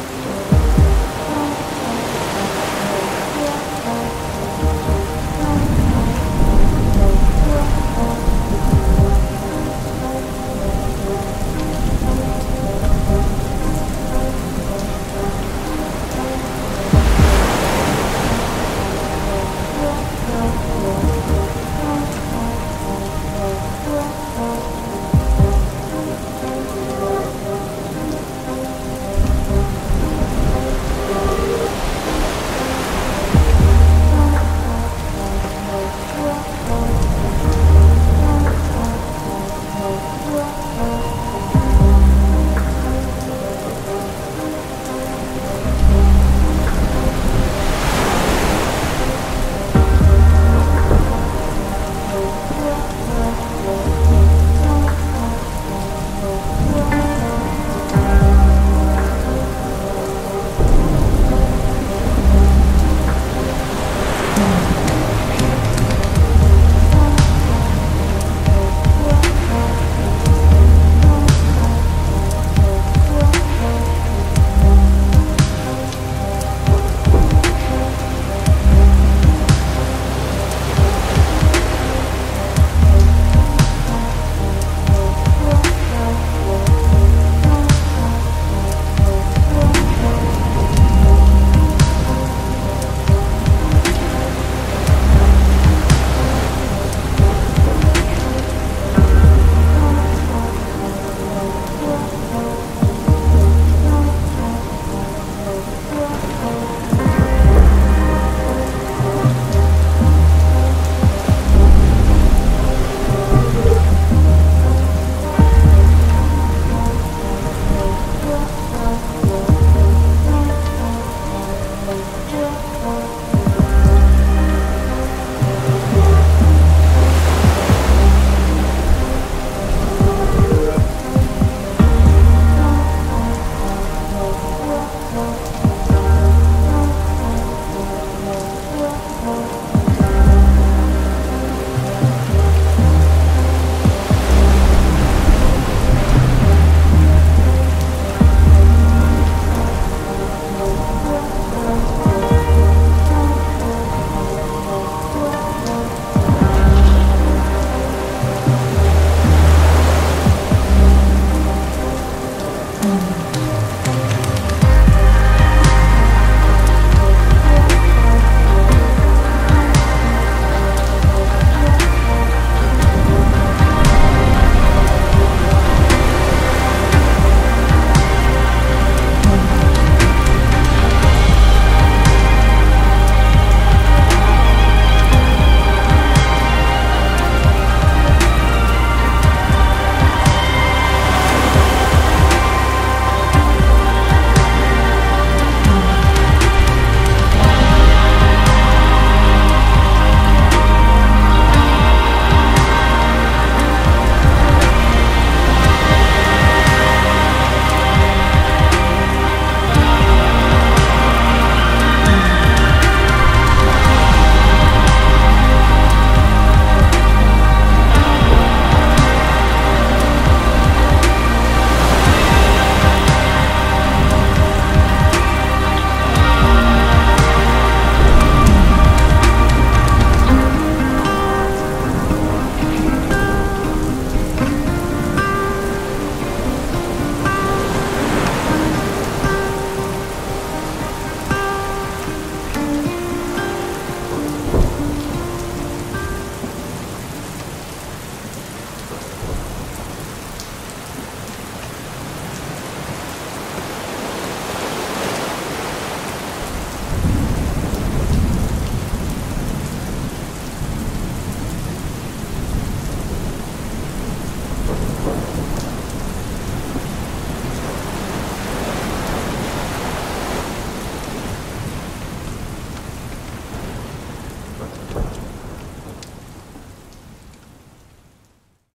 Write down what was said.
Oh.